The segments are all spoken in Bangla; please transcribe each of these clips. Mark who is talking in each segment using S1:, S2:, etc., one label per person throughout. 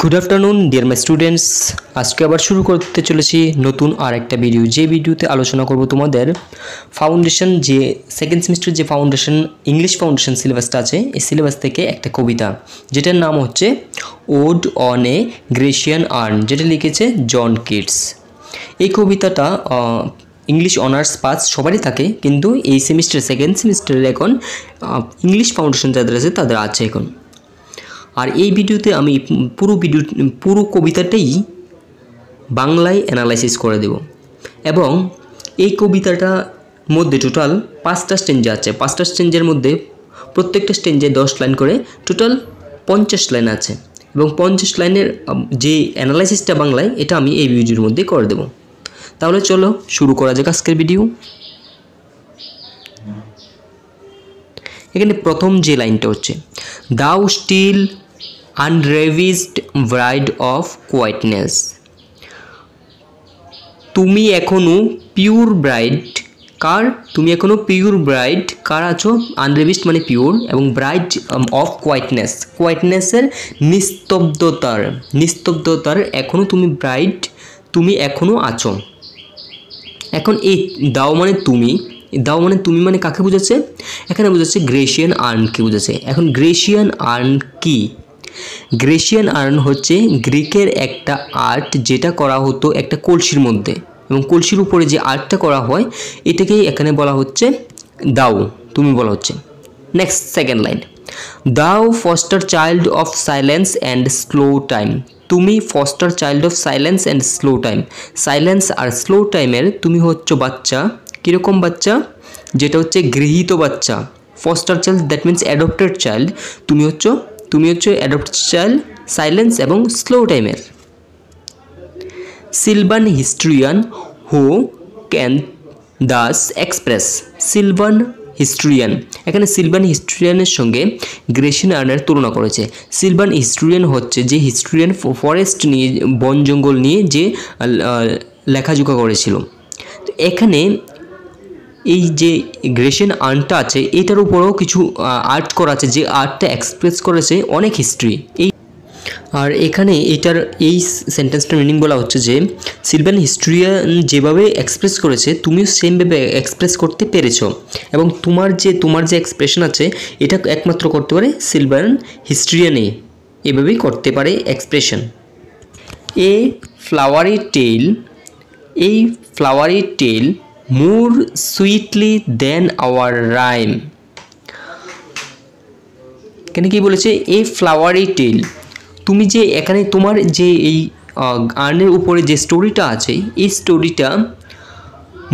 S1: Good afternoon dear my students আজকে আবার শুরু করতে চলেছি নতুন আর একটা ভিডিও যে ভিডিওতে আলোচনা করব তোমাদের ফাউন্ডেশন যে সেকেন্ড সেমিস্টার যে ফাউন্ডেশন ইংলিশ ফাউন্ডেশন সিলেবাসটা আছে, এই সিলেবাস থেকে একটা কবিতা, যেটার নাম হচ্ছে ode on a Grecian urn যেটা লিখেছে জন কিডস এই কবিতাটা ইংলিশ অনার্স পাস সবারই থাকে, কিন্তু এই সেমিস্টার সেকেন্ড সেমিস্টারের এখন ইংলিশ ফাউন্ডেশন যাদের আছে, তাদের আছে এখন। আর এই ভিডিওতে আমি পুরো ভিডিও, পুরো কবিতাটাই বাংলায় অ্যানালাইসিস করে দেব। এবং এই কবিতাটা মধ্যে টোটাল পাঁচটা স্টেঞ্জে আছে। পাঁচটা স্টেঞ্জের মধ্যে প্রত্যেকটা স্টেঞ্জে দশ লাইন করে টোটাল পঞ্চাশ লাইন আছে। এবং পঞ্চাশ লাইনের যে অ্যানালাইসিসটা বাংলায়, এটা আমি এই ভিডিওর মধ্যে করে দেব। তাহলে চলো, শুরু করা যাক আজকের ভিডিও এখানে প্রথম যে লাইনটা হচ্ছে, thou still unravished bride of quietness তুমি এখনও পিওর ব্রাইড কার? তুমি এখনও পিওর ব্রাইড কার আছো? আনরেভিস্ট মানে পিওর এবং ব্রাইড অফ কোয়াইটনেস কোয়াইটনেসের নিস্তব্ধতার নিস্তব্ধতার এখনও তুমি ব্রাইড তুমি এখনও আছো। এখন এই দাও মানে তুমি দাও মানে তুমি মানে কাকে বোঝাচ্ছে? এখানে বোঝাচ্ছে গ্রেশিয়ান আর্নকে বোঝাচ্ছে। এখন গ্রেশিয়ান আর্ন কি গ্রেশিয়ান আর্ন হচ্ছে গ্রিকের একটা আর্ট যেটা করা হতো একটা কলসির মধ্যে। এবং কলসির উপরে যে আর্টটা করা হয়, এটাকেই এখানে বলা হচ্ছে দাও। তুমি বলা হচ্ছে। Next second line thou foster child of silence and slow time তুমি foster child of silence and slow time silence R slow টাইমের তুমি হচ্ছ বাচ্চা। কীরকম বাচ্চা? যেটা হচ্ছে গৃহীত বাচ্চা। Foster child that means adopted child তুমি হচ্ছ তুমি হচ্ছে অ্যাডপ্টেড চাইল্ড সাইলেন্স এবং স্লো টাইমের sylvan historian who can thus express sylvan historian এখানে সিলভান হিস্ট্রিয়ানের সঙ্গে গ্রেসিন আর্নের তুলনা করেছে। সিলভান হিস্ট্রিয়ান হচ্ছে যে হিস্ট্রিয়ান ফরেস্ট নিয়ে, বন জঙ্গল নিয়ে যে লেখাজোখা করেছিল। এখানে এই যে গ্রেশিয়ান আর্টটা আছে, এটার উপরেও কিছু আর্ট করা আছে, যে আর্টটা এক্সপ্রেস করেছে অনেক হিস্ট্রি এই আর এখানে এটার এই সেন্টেন্সটার মিনিং বলা হচ্ছে যে সিলভান হিস্ট্রিয়ান যেভাবে এক্সপ্রেস করেছে, তুমিও সেমভাবে এক্সপ্রেস করতে পেরেছ। এবং তোমার যে তোমার যে এক্সপ্রেশন আছে, এটা একমাত্র করতে পারে সিলভান হিস্ট্রিয়ানে এভাবেই করতে পারে এক্সপ্রেশন এ ফ্লাওয়ারি টেল এই flowery tale more sweetly than our rhyme এখানে কি বলেছে? এ ফ্লাওয়ারি টেল তুমি যে এখানে তোমার যে এই আর্নের উপরে যে স্টোরিটা আছে, এই স্টোরিটা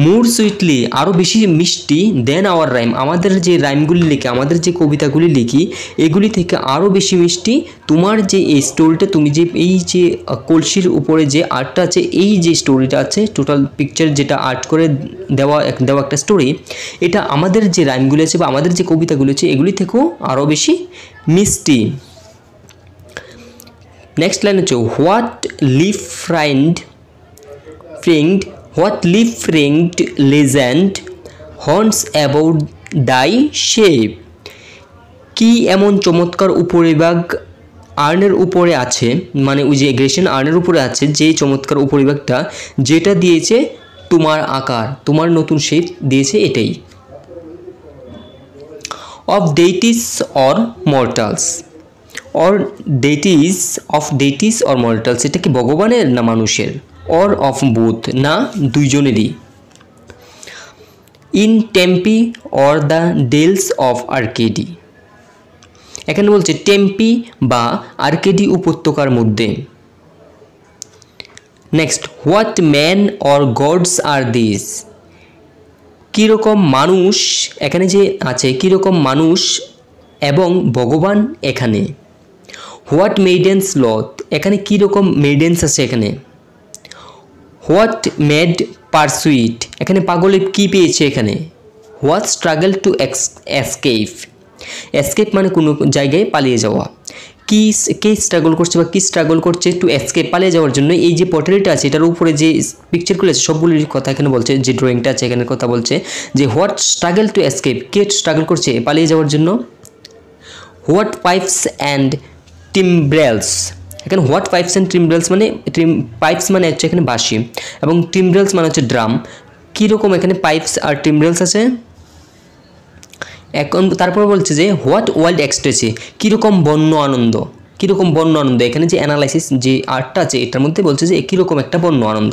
S1: মোর সুইটলি আরও বেশি মিষ্টি দেন আওয়ার রাইম আমাদের যে রাইমগুলি লিখি, আমাদের যে কবিতাগুলি লিখি, এগুলি থেকে আরও বেশি মিষ্টি। তোমার যে এই স্টোরিটা তুমি যে এই যে কলসির উপরে যে আর্টটা আছে, এই যে স্টোরিটা আছে টোটাল পিকচার যেটা আর্ট করে দেওয়া দেওয়া একটা স্টোরি এটা আমাদের যে রাইমগুলি আছে বা আমাদের যে কবিতাগুলি আছে, এগুলি থেকেও আরও বেশি মিষ্টি। নেক্সট লাইন হচ্ছে what leaf fringed fringed what leaf fringed legend horns about thy shape কি এমন চমৎকার উপরিভাগ আর্নের উপরে আছে? মানে ওই যে গ্রেশন আর্নের উপরে আছে যে চমৎকার উপরিভাগটা, যেটা দিয়েছে তোমার আকার, তোমার নতুন শেপ দিয়েছে এটাই। Of deities or mortals or deities of deities or mortals এটা কি ভগবানের না মানুষের? অর অফ বুথ না, দুইজনেরই। In Tempe or the dales of Arcady এখানে বলছে টেম্পি বা আর্কেডি উপত্যকার মধ্যে। Next what men or gods are these কীরকম মানুষ এখানে যে আছে, কীরকম মানুষ এবং ভগবান এখানে? হোয়াট মেডেন্স লথ এখানে কীরকম মেডেন্স আছে এখানে? What mad pursuit? এখানে পাগলে কী পেয়েছে এখানে? What struggle to escape? Escape মানে কোনো জায়গায় পালিয়ে যাওয়া। কি কে স্ট্রাগল করছে বা কী স্ট্রাগল করছে টু এসকেপ পালিয়ে যাওয়ার জন্য এই যে পটেরিটা আছে, এটার উপরে যে পিকচারগুলো আছে, সবগুলির কথা এখানে বলছে, যে ড্রয়িংটা আছে, এখানে কথা বলছে, যে হোয়াট স্ট্রাগল টু এসকেপ? কে স্ট্রাগল করছে পালিয়ে যাওয়ার জন্য? What pipes and timbrels? এখানে হোয়াট পাইপস অ্যান্ড টিমব্রেলস মানে ট্রিম পাইপস মানে হচ্ছে এখানে বাঁশি এবং টিমব্রেলস মানে হচ্ছে ড্রাম কীরকম এখানে পাইপস আর টিমব্রেলস আছে? এখন তারপর বলছে যে হোয়াট ওয়ার্ল্ড এক্সট্রেসি কীরকম বন্য আনন্দ? কীরকম বন্য আনন্দ? এখানে যে অ্যানালাইসিস যে আর্টটা আছে, এটার মধ্যে বলছে যে, কীরকম একটা বন্য আনন্দ?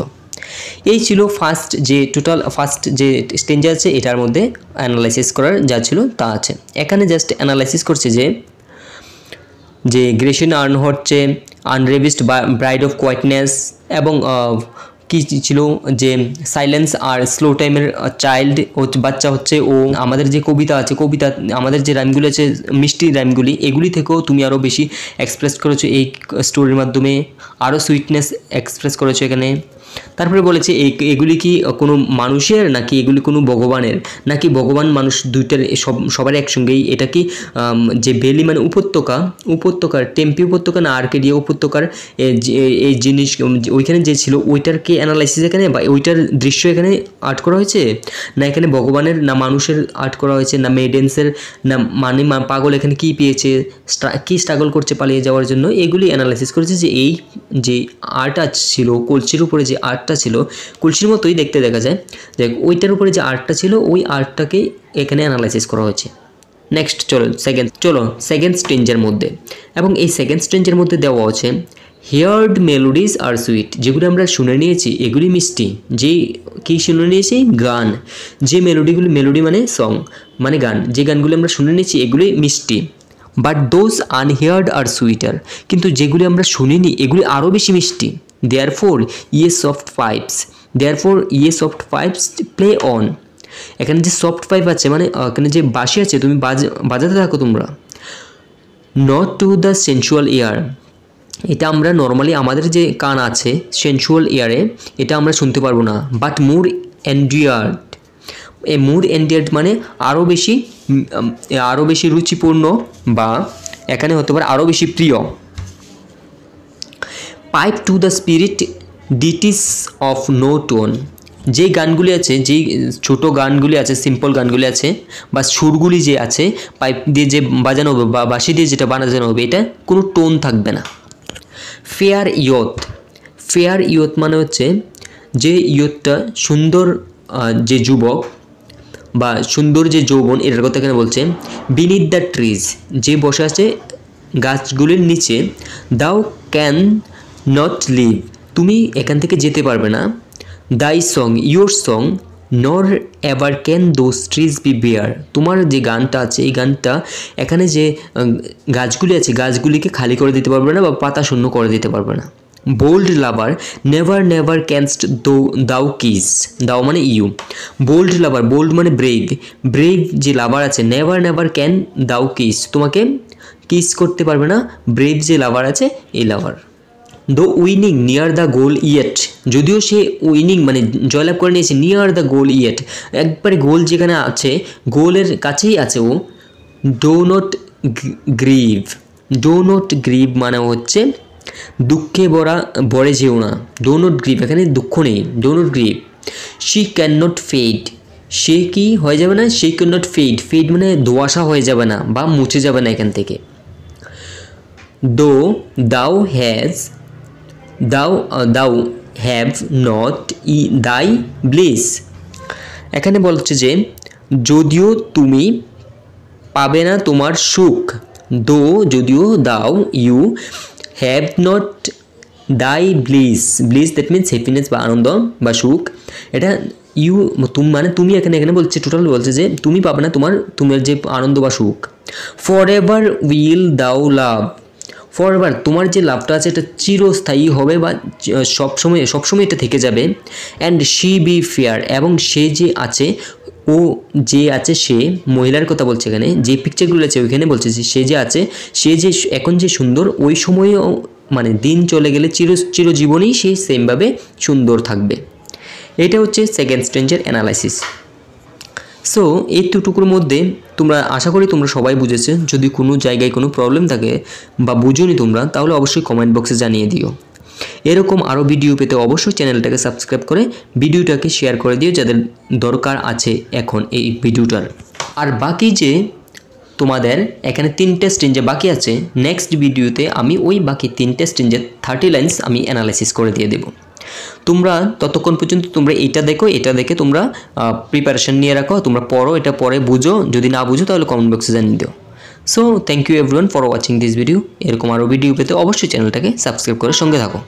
S1: এই ছিল ফার্স্ট যে টোটাল ফার্স্ট যে স্টেঞ্জ আছে, এটার মধ্যে অ্যানালাইসিস করার যা ছিল তা আছে। এখানে জাস্ট অ্যানালাইসিস করছে যে যে গ্রেশন আর্ন হচ্ছে আনরেভিস্ট ব্রাইড অফ কোয়াইটনেস এবং কি ছিল যে সাইলেন্স আর স্লো টাইমের চাইল্ড বাচ্চা হচ্ছে, ও আমাদের যে কবিতা আছে, কবিতা, আমাদের যে রাইমগুলি আছে, মিষ্টি রাইমগুলি এগুলি থেকেও তুমি আরও বেশি এক্সপ্রেস করেছ এই স্টোরির মাধ্যমে। আরও সুইটনেস এক্সপ্রেস করেছ এখানে। তারপরে বলেছে এগুলি কি কোনো মানুষের নাকি এগুলি কোনো ভগবানের? নাকি ভগবান মানুষ দুইটার সব সবার একসঙ্গেই? এটা কি যে বেলি মানে উপত্যকা? উপত্যকার, টেম্পি উপত্যকা না আর্কেডিয়া উপত্যকার? এই জিনিস ওইখানে যে ছিল, ওইটার কি অ্যানালাইসিস এখানে বা ওইটার দৃশ্য এখানে আর্ট করা হয়েছে? না এখানে ভগবানের, না মানুষের আর্ট করা হয়েছে? না মেডেন্সের না মানে পাগল এখানে কি পেয়েছে? কি স্ট্রাগল করছে পালিয়ে যাওয়ার জন্য? এগুলি অ্যানালাইসিস করেছে যে এই যে আর্ট ছিল কলচির উপরে যে আর্টটা ছিল, কলসির মতোই দেখতে দেখা যায়। যে ওইটার উপরে যে আর্টটা ছিল, ওই আর্টটাকে এখানে অ্যানালাইসিস করা হয়েছে। নেক্সট চলো সেকেন্ড চলো সেকেন্ড স্ট্রেঞ্জের মধ্যে। এবং এই সেকেন্ড স্ট্রেঞ্জের মধ্যে দেওয়া আছে হেয়ার্ড মেলোডিজ আর সুইট যেগুলো আমরা শুনে নিয়েছি, এগুলি মিষ্টি। যে কী শুনে নিয়েছি? গান। যে মেলোডিগুলি মেলোডি মানে সং মানে গান। যে গানগুলি আমরা শুনে নিয়েছি, এগুলি মিষ্টি। But those unheard are sweeter কিন্তু যেগুলি আমরা শুনিনি, এগুলি আরও বেশি মিষ্টি। Therefore ye soft pipes therefore ye soft pipes play on এখানে যে সফট পাইপ আছে মানে এখানে যে বাসি আছে, তুমি বাজাতে থাকো তোমরা। Not to the sensual ear এটা আমরা নর্মালি আমাদের যে কান আছে সেন্সুয়াল ইয়ারে এটা আমরা শুনতে পারব না। বাট মোর এন্ডিয়ার্ড এ মুড এন্ডিয়ার্ড মানে আরও বেশি আরও বেশি রুচিপূর্ণ বা এখানে হতে পারে আরও বেশি প্রিয়। Pipe to the spirit ditties of no tone. যে গানগুলি আছে, যেই ছোটো গানগুলি আছে, সিম্পল গানগুলি আছে, বা সুরগুলি যে আছে, পাইপ দিয়ে যে বাজানো হবে, বা বাঁশি দিয়ে যেটা বাজানো হবে, এটা কোনো টোন থাকবে না। ফেয়ার ইয়ত। ফেয়ার ইয়ত মানে হচ্ছে যে ইয়তটা সুন্দর যে যুবক বা সুন্দর যে যৌবন এটার কথা এখানে বলছে বিনিথ দ্য ট্রিজ যে বসে আছে গাছগুলির নিচে দাও ক্যান নট লিভ তুমি এখান থেকে যেতে পারবে না। Thy song your song nor ever can those trees be bare তোমার যে গানটা আছে, এই গানটা এখানে যে গাছগুলি আছে, গাছগুলিকে খালি করে দিতে পারবে না বা পাতা শূন্য করে দিতে পারবে না। Bold lover never never canst thou thou kiss thou মানে ইউ বোল্ড লাভার বোল্ড মানে ব্রেভ ব্রেভ যে লাভার আছে never never can thou kiss তোমাকে কিস করতে পারবে না। ব্রেভ যে লাভার আছে, এই lover though winning near the goal yet যদিও সে উইনিং মানে জয়লাভ করে নিয়েছে নিয়ার দ্য গোল ইয়েট একবারে গোল যেখানে আছে, গোলের কাছেই আছে ও। Do not grieve do not grieve মানে হচ্ছে দুঃখে বরা বড়ে যেও না। ডো নট গ্রিভ এখানে দুঃখ নেই। Do not grieve she can not fade সে কি হয়ে যাবে না? সে ক্যান নট ফেড ফেড মানে ধোয়াশা হয়ে যাবে না বা মুছে যাবে না এখান থেকে। দো দাও হ্যাজ দাও দাও হ্যাভ নট ই দাই ব্লিস এখানে বলছে যে, যদিও তুমি পাবে না তোমার সুখ দো যদিও thou you have not thy bliss bliss that means happiness বা আনন্দ বা সুখ। এটা ইউ তুমি মানে তুমি এখানে এখানে বলছে টোটাল বলছে যে, তুমি পাবে না তোমার তোমার যে আনন্দ বা সুখ। ফর এভার উইল দাও লাভ ফর এভার তোমার যে লাভটা আছে এটা চিরস্থায়ী হবে বা সবসময় সবসময় এটা থেকে যাবে। অ্যান্ড শি বি ফেয়ার এবং সে যে আছে, ও যে আছে, সে মহিলার কথা বলছে এখানে। যে পিকচারগুলো আছে ওইখানে বলছে যে, সে যে আছে, সে যে এখন যে সুন্দর, ওই সময়েও মানে দিন চলে গেলে চির, চিরজীবনেই সে সেমভাবে সুন্দর থাকবে। এটা হচ্ছে সেকেন্ড স্ট্রেঞ্জের অ্যানালাইসিস সো এই দুটুকুর মধ্যে তোমরা, আশা করি তোমরা সবাই বুঝেছে, যদি কোনো জায়গায় কোনো প্রবলেম থাকে বা বুঝোনি তোমরা, তাহলে অবশ্যই কমেন্ট বক্সে জানিয়ে দিও। এরকম আরও ভিডিও পেতে অবশ্যই চ্যানেলটাকে সাবস্ক্রাইব করে ভিডিওটাকে শেয়ার করে দিও যাদের দরকার আছে এখন এই ভিডিওটার আর বাকি যে তোমাদের এখানে তিনটে স্ট্রেঞ্জে বাকি আছে নেক্সট ভিডিওতে আমি ওই বাকি তিনটে স্ট্রেঞ্জের থার্টি লাইন্স আমি অ্যানালাইসিস করে দিয়ে দেবো। তোমরা ততক্ষণ পর্যন্ত তোমরা এটা দেখো, এটা দেখে তোমরা প্রিপারেশন নিয়ে রাখো, তোমরা পড়ো, এটা পরে বুঝো, যদি না বুঝো তাহলে কমেন্ট বক্সে জানিয়ে দিও। So thank you everyone for watching this video এরকম আরও ভিডিও পেতে অবশ্যই চ্যানেলটাকে সাবস্ক্রাইব করে সঙ্গে থাকো।